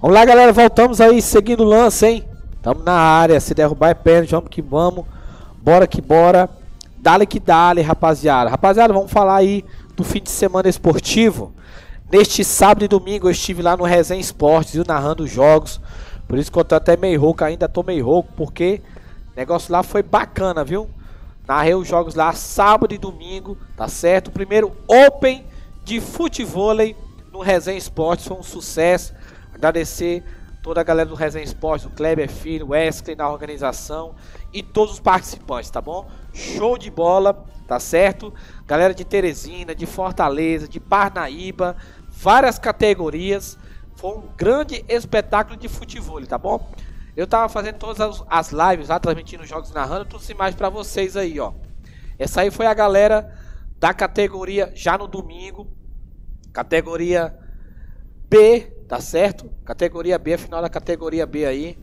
Vamos lá, galera. Voltamos aí, seguindo o lance, hein? Tamo na área. Se derrubar é pênalti, vamos que vamos. Bora que bora. Dale que dale, rapaziada. Rapaziada, vamos falar aí do fim de semana esportivo. Neste sábado e domingo eu estive lá no Resenha Esportes, viu? Narrando os jogos. Por isso que eu tô até meio rouco, ainda tô meio rouco, porque negócio lá foi bacana, viu? Narrei os jogos lá sábado e domingo, tá certo? O primeiro Open de futebol no Resenha Esportes foi um sucesso. Agradecer toda a galera do Resenha Esportes, o Kleber Filho, o Wesley na organização e todos os participantes, tá bom? Show de bola, tá certo? Galera de Teresina, de Fortaleza, de Parnaíba, várias categorias. Foi um grande espetáculo de futebol, tá bom? Eu tava fazendo todas as, lives lá, transmitindo jogos narrando, trouxe mais para vocês aí, ó. Essa aí foi a galera da categoria já no domingo. Categoria B, tá certo? Categoria B, final da categoria B aí.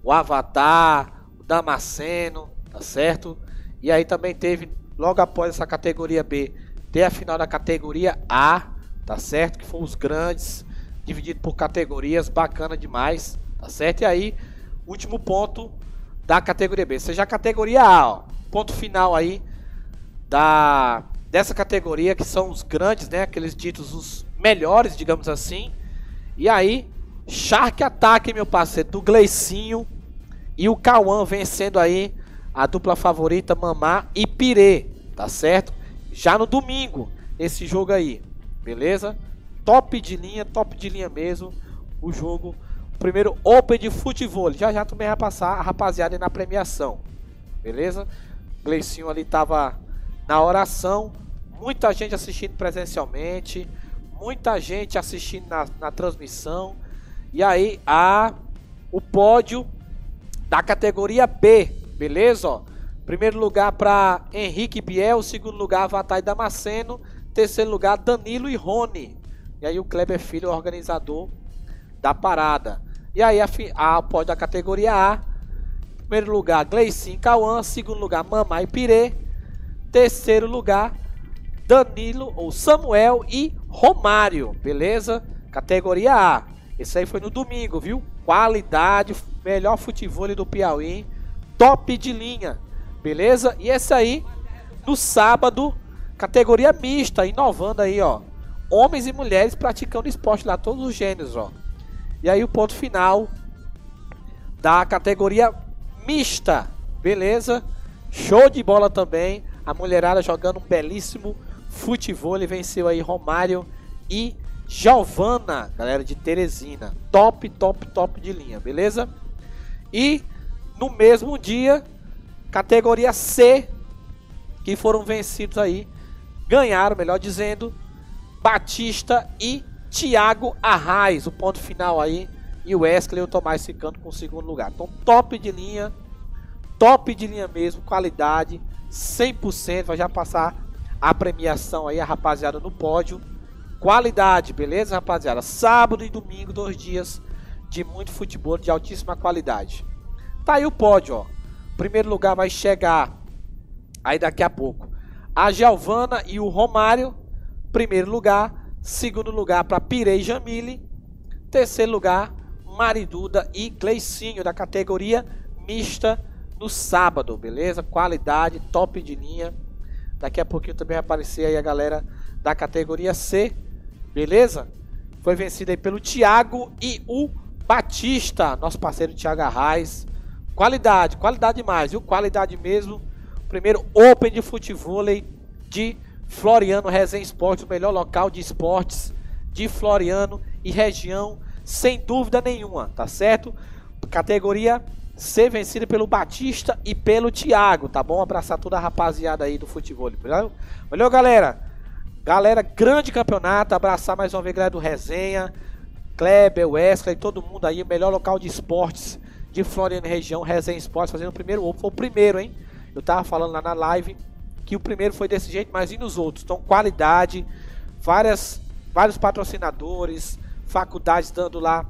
O Avatar, o Damasceno, tá certo? E aí também teve, logo após essa categoria B, tem a final da categoria A, tá certo? Que foram os grandes, dividido por categorias, bacana demais, tá certo? E aí, último ponto da categoria B. Seja a categoria A, ó, ponto final aí da dessa categoria que são os grandes, né? Aqueles ditos os melhores, digamos assim. E aí, Shark Attack, meu parceiro, do Gleicinho e o Cauã vencendo aí a dupla favorita Mamá e Pirê, tá certo? Já no domingo, esse jogo aí, beleza? Top de linha, top de linha mesmo, o jogo. O primeiro Open de futebol. Já já também vai passar a rapaziada na premiação, beleza? Gleicinho ali tava na oração, muita gente assistindo presencialmente, muita gente assistindo na, na transmissão. E aí a o pódio da categoria B, beleza? Ó, primeiro lugar para Henrique Biel, segundo lugar Vatai Damasceno, terceiro lugar Danilo e Rony. E aí o Kleber Filho, organizador da parada. E aí a, a pódio da categoria A, primeiro lugar Gleicin Cauã, segundo lugar Mamai Pirê, terceiro lugar Danilo ou Samuel e Romário, beleza? Categoria A. Esse aí foi no domingo, viu? Qualidade, melhor futebol do Piauí, top de linha, beleza? E esse aí no sábado, categoria mista, inovando aí, ó. Homens e mulheres praticando esporte lá, todos os gêneros, ó. E aí o ponto final da categoria mista, beleza? Show de bola também. A mulherada jogando um belíssimo futebol. Venceu aí Romário e Giovana, galera de Teresina. Top, top, top de linha, beleza? E no mesmo dia, categoria C, que foram vencidos aí, ganharam, melhor dizendo, Batista e Thiago Arraes. O ponto final aí. E o Wesley e o Tomás ficando com o segundo lugar. Então, top de linha. Top de linha mesmo. Qualidade. 100%. Vai já passar a premiação aí, a rapaziada no pódio. Qualidade, beleza, rapaziada? Sábado e domingo, dois dias de muito futebol de altíssima qualidade. Tá aí o pódio, ó. Primeiro lugar vai chegar aí daqui a pouco. A Giovana e o Romário. Primeiro lugar. Segundo lugar para Pirei Jamile. Terceiro lugar, Mariduda e Gleicinho da categoria mista no sábado, beleza? Qualidade, top de linha. Daqui a pouquinho também vai aparecer aí a galera da categoria C. Beleza? Foi vencido aí pelo Thiago e o Batista, nosso parceiro Thiago Arraes. Qualidade, qualidade demais, viu? Qualidade mesmo. Primeiro Open de futebol de Floriano Resenha Esportes, o melhor local de esportes de Floriano e região, sem dúvida nenhuma, tá certo? Categoria ser vencida pelo Batista e pelo Thiago, tá bom? Abraçar toda a rapaziada aí do futebol. Valeu, galera. Galera, grande campeonato. Abraçar mais uma vez galera do Resenha, Kleber, Wesley, todo mundo aí. Melhor local de esportes de Floriano região, Resenha Esportes, fazendo o primeiro ovo. Foi o primeiro, hein? Eu tava falando lá na live que o primeiro foi desse jeito, mas e nos outros? Então, qualidade, várias, vários patrocinadores, faculdades dando lá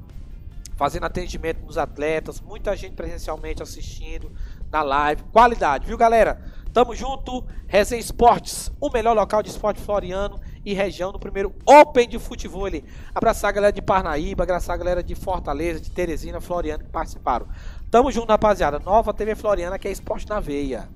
fazendo atendimento nos atletas, muita gente presencialmente assistindo na live. Qualidade, viu, galera? Tamo junto. Resenha Esportes, o melhor local de esporte floriano e região no primeiro Open de futebol. Abraçar a galera de Parnaíba, abraçar a galera de Fortaleza, de Teresina, Floriano que participaram. Tamo junto, rapaziada. Nova TV Floriana que é esporte na veia.